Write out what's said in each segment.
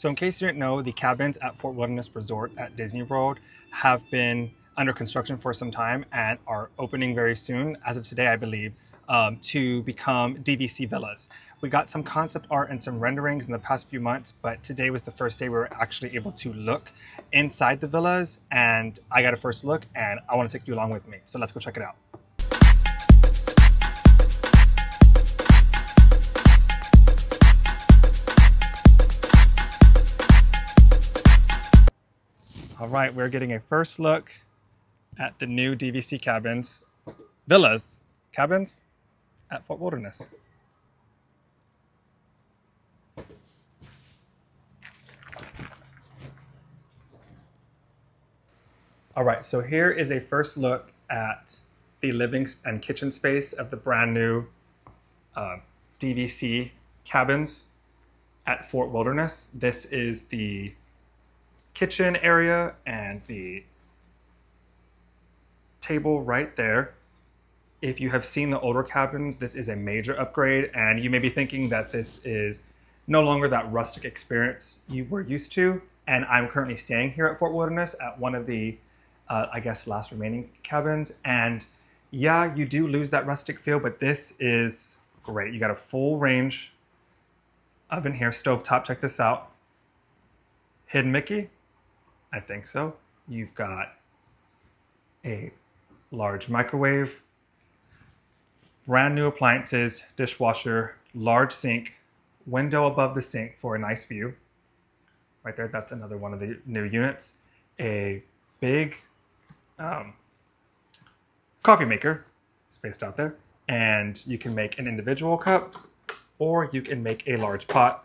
So in case you didn't know, the cabins at Fort Wilderness Resort at Disney World have been under construction for some time and are opening very soon, as of today, I believe, um, to become DVC villas. We got some concept art and some renderings in the past few months, but today was the first day we were actually able to look inside the villas and I got a first look and I want to take you along with me. So let's go check it out. All right, we're getting a first look at the new DVC cabins, villas, cabins at Fort Wilderness. All right, so here is a first look at the living and kitchen space of the brand new uh, DVC cabins at Fort Wilderness. This is the kitchen area and the table right there. If you have seen the older cabins, this is a major upgrade, and you may be thinking that this is no longer that rustic experience you were used to. And I'm currently staying here at Fort Wilderness at one of the, uh, I guess, last remaining cabins. And yeah, you do lose that rustic feel, but this is great. You got a full range oven here, stove top. Check this out. Hidden Mickey, I think so. You've got a large microwave, brand new appliances, dishwasher, large sink, window above the sink for a nice view. Right there, that's another one of the new units. A big um, coffee maker spaced out there. And you can make an individual cup or you can make a large pot.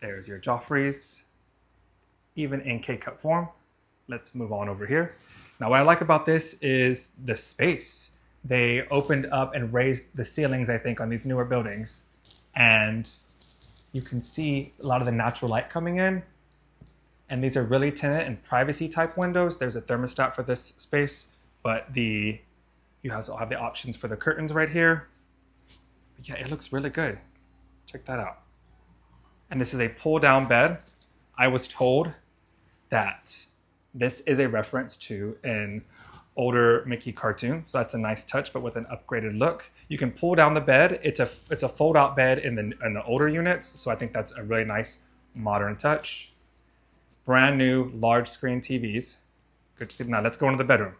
There's your Joffrey's, even in K-cup form. Let's move on over here. Now, what I like about this is the space. They opened up and raised the ceilings, I think, on these newer buildings. And you can see a lot of the natural light coming in. And these are really tenant and privacy type windows. There's a thermostat for this space, but the you also have the options for the curtains right here. But yeah, it looks really good. Check that out. And this is a pull down bed. I was told that this is a reference to an older Mickey cartoon, so that's a nice touch, but with an upgraded look. You can pull down the bed. It's a it's a fold out bed in the in the older units, so I think that's a really nice modern touch. Brand new large screen TVs. Good to see. Now let's go into the bedroom.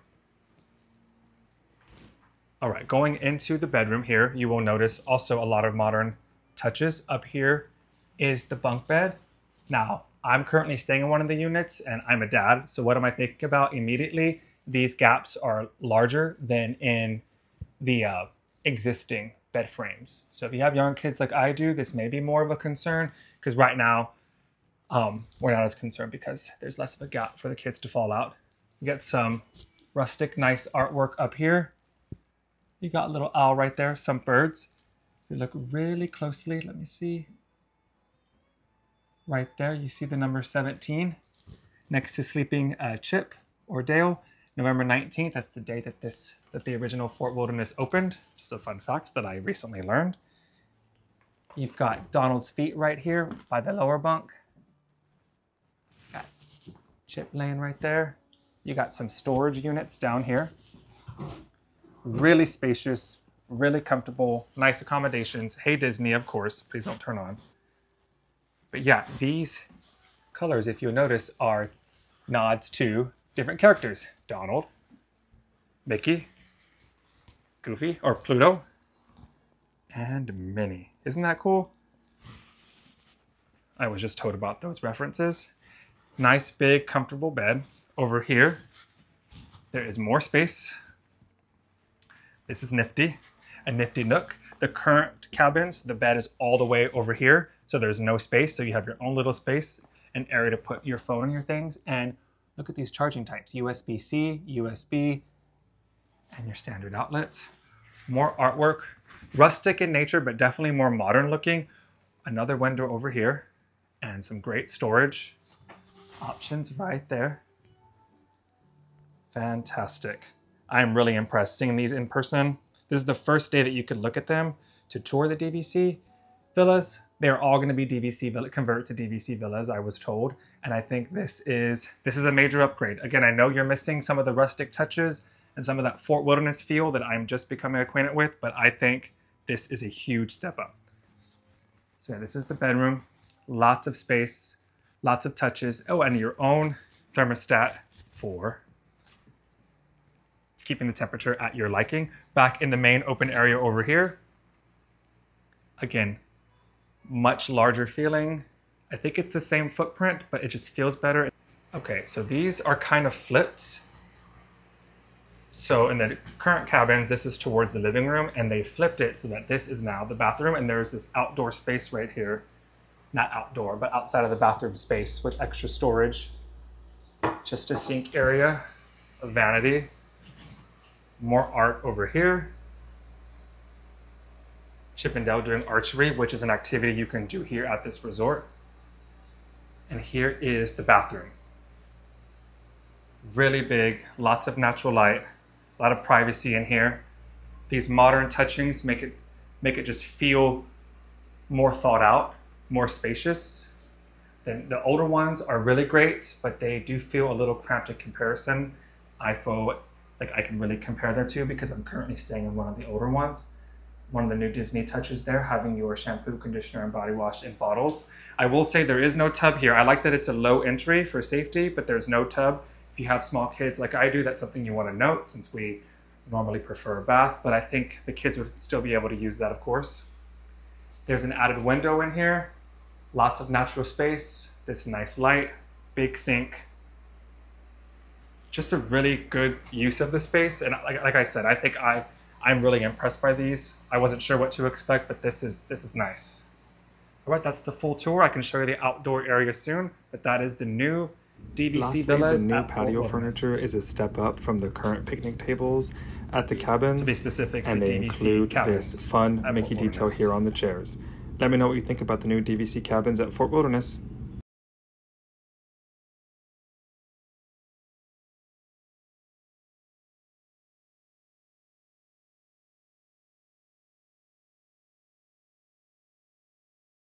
All right, going into the bedroom here, you will notice also a lot of modern touches. Up here is the bunk bed. Now, I'm currently staying in one of the units and I'm a dad. So what am I thinking about immediately? These gaps are larger than in the uh, existing bed frames. So if you have young kids like I do, this may be more of a concern because right now um, we're not as concerned because there's less of a gap for the kids to fall out. You get some rustic, nice artwork up here. You got a little owl right there, some birds. If you look really closely, let me see right there, you see the number 17 next to sleeping uh, Chip or Dale. November 19th, that's the day that this that the original Fort Wilderness opened. Just a fun fact that I recently learned. You've got Donald's feet right here by the lower bunk. Got Chip laying right there. You got some storage units down here. Really spacious, really comfortable, nice accommodations. Hey Disney, of course, please don't turn on. But yeah, these colors, if you'll notice, are nods to different characters. Donald, Mickey, Goofy, or Pluto, and Minnie. Isn't that cool? I was just told about those references. Nice, big, comfortable bed. Over here, there is more space. This is nifty, a nifty nook. The current cabins, the bed is all the way over here. So there's no space. So you have your own little space, an area to put your phone and your things. And look at these charging types, USB-C, USB, and your standard outlets. More artwork, rustic in nature, but definitely more modern looking. Another window over here and some great storage options right there. Fantastic. I'm really impressed seeing these in person. This is the first day that you could look at them to tour the DVC villas. they're all going to be DVC villa convert to DVC villas, I was told, and I think this is this is a major upgrade. Again, I know you're missing some of the rustic touches and some of that Fort Wilderness feel that I'm just becoming acquainted with, but I think this is a huge step up. So yeah, this is the bedroom, lots of space, lots of touches. Oh, and your own thermostat for keeping the temperature at your liking. Back in the main open area over here, again, much larger feeling. I think it's the same footprint, but it just feels better. Okay, so these are kind of flipped. So in the current cabins, this is towards the living room and they flipped it so that this is now the bathroom and there's this outdoor space right here. Not outdoor, but outside of the bathroom space with extra storage. Just a sink area, a vanity, more art over here. Chip 'n' Dale doing archery, which is an activity you can do here at this resort. And here is the bathroom. Really big, lots of natural light, a lot of privacy in here. These modern touchings make it make it just feel more thought out, more spacious. Then the older ones are really great, but they do feel a little cramped in comparison. I feel like I can really compare the two because I'm currently staying in one of the older ones. One of the new Disney touches there, having your shampoo, conditioner, and body wash in bottles. I will say there is no tub here. I like that it's a low entry for safety, but there's no tub. If you have small kids like I do, that's something you want to note since we normally prefer a bath, but I think the kids would still be able to use that, of course. There's an added window in here, lots of natural space, this nice light, big sink, just a really good use of the space. And like, like I said, I think I, I'm really impressed by these. I wasn't sure what to expect, but this is, this is nice. All right, that's the full tour. I can show you the outdoor area soon, but that is the new DVC Lastly, villas. the new patio furniture is a step up from the current picnic tables at the cabins. To be specific, and the they DVC include this fun Mickey detail here on the chairs. Let me know what you think about the new DVC cabins at Fort Wilderness.